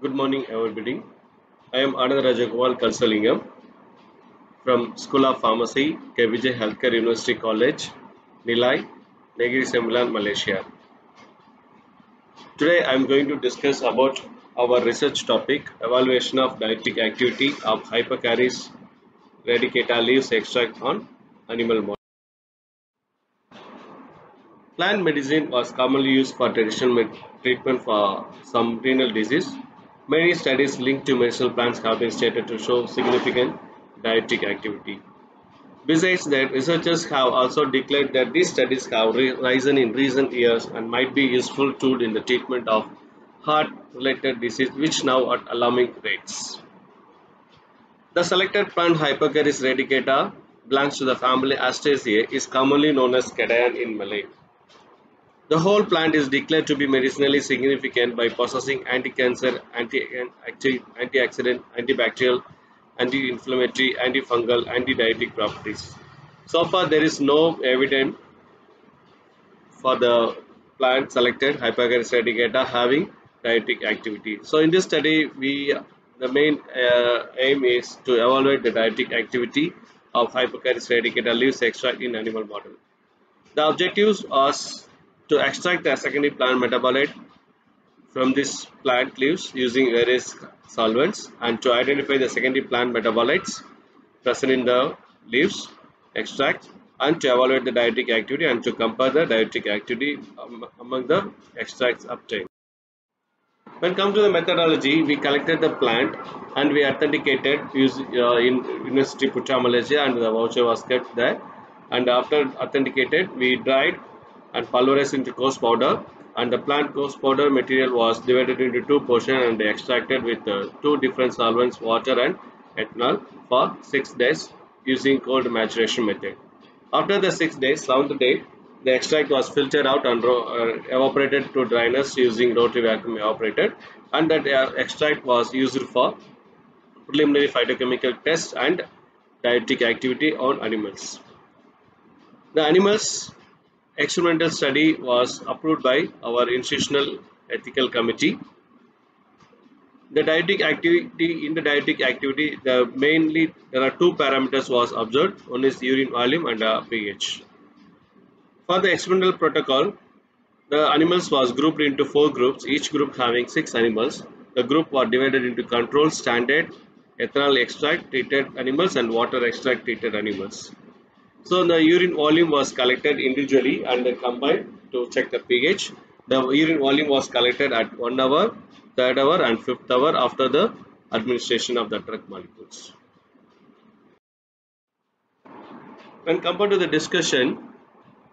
Good morning, everybody. I am Anand Rajagopal Kalusalingam from School of Pharmacy, KPJ Healthcare University College, Nilai, Negri Sembilan, Malaysia. Today I am going to discuss about our research topic evaluation of diuretic activity of Hypochaeris radicata leaves extract on animal model. Plant medicine was commonly used for traditional treatment for some renal disease. Many studies linked to medicinal plants have been stated to show significant diuretic activity. Besides that, researchers have also declared that these studies have risen in recent years and might be useful tool in the treatment of heart-related disease which now at alarming rates. The selected plant Hypochaeris radicata belongs to the family Asteraceae is commonly known as cadayan in Malay. The whole plant is declared to be medicinally significant by possessing anti-cancer, anti-antioxidant, antibacterial, anti-inflammatory, antifungal, anti-dietetic properties. So far there is no evidence for the plant selected Hypochaeris radicata having diuretic activity. So in this study we the main uh, aim is to evaluate the diuretic activity of Hypochaeris radicata leaves extract in animal model. The objectives was to extract the secondary plant metabolite from this plant leaves using various solvents and to identify the secondary plant metabolites present in the leaves extract and to evaluate the diuretic activity and to compare the diuretic activity among the extracts obtained. When come to the methodology, we collected the plant and we authenticated use, uh, in University Putra Malaysia and the voucher was kept there and after authenticated we dried and pulverized into coarse powder and the plant coarse powder material was divided into two portions and extracted with uh, two different solvents water and ethanol for 6 days using cold maceration method. After the 6 days, 7th day, the extract was filtered out and uh, evaporated to dryness using rotary vacuum evaporator and that uh, extract was used for preliminary phytochemical tests and diuretic activity on animals. The animals experimental study was approved by our institutional ethical committee. The diuretic activity in the diuretic activity, the mainly there are two parameters was observed. One is urine volume and uh, pH. For the experimental protocol, the animals was grouped into four groups, each group having six animals. The group were divided into control, standard, ethanol extract treated animals and water extract treated animals. So the urine volume was collected individually and then combined to check the pH. The urine volume was collected at 1 hour, 3rd hour and 5th hour after the administration of the drug molecules. When compared to the discussion,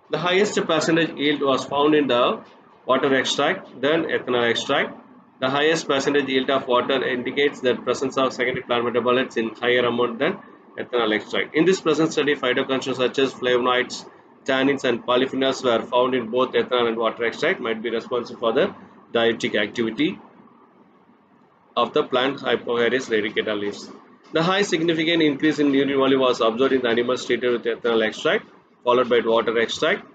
the highest percentage yield was found in the water extract, then ethanol extract. The highest percentage yield of water indicates the presence of secondary plant metabolites in higher amount than ethanol extract. In this present study, phytoconstituents such as flavonoids, tannins and polyphenols were found in both ethanol and water extract might be responsible for the diuretic activity of the plant Hypochaeris radicata leaves. The high significant increase in urine volume was observed in the animals treated with ethanol extract followed by water extract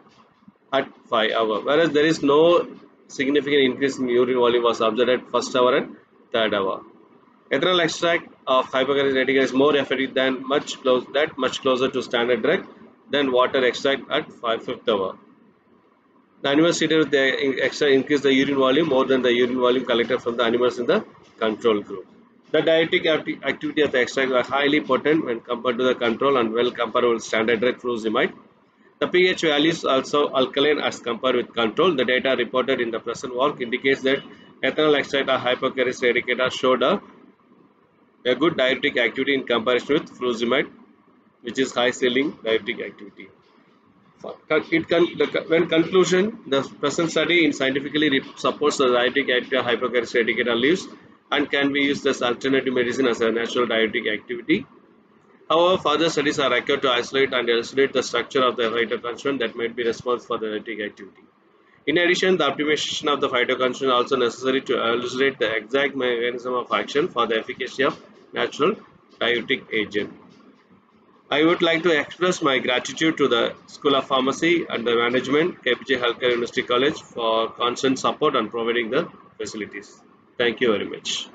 at 5 hour whereas there is no significant increase in urine volume was observed at first hour and third hour. Ethanol extract of Hypochaeris radicata is more effective than much close that much closer to standard drug than water extract at 5 fifth hour. The animals treated with the extract increase the urine volume more than the urine volume collected from the animals in the control group. The diuretic activity of the extract was highly potent when compared to the control and well comparable standard drug furosemide. The pH values also alkaline as compared with control. The data reported in the present work indicates that ethanol extract of Hypochaeris radicata showed a a good diuretic activity in comparison with furosemide which is high ceiling diuretic activity. It can, the, when conclusion, the present study in scientifically supports the of Hypochaeris radicata leaves and can be used as alternative medicine as a natural diuretic activity. However, further studies are required to isolate and elucidate the structure of the phytoconstituent that might be responsible for the diuretic activity. In addition, the optimization of the phytoconstituent is also necessary to elucidate the exact mechanism of action for the efficacy of natural diuretic agent. I would like to express my gratitude to the School of Pharmacy and the management, KPJ Healthcare University College for constant support and providing the facilities. Thank you very much.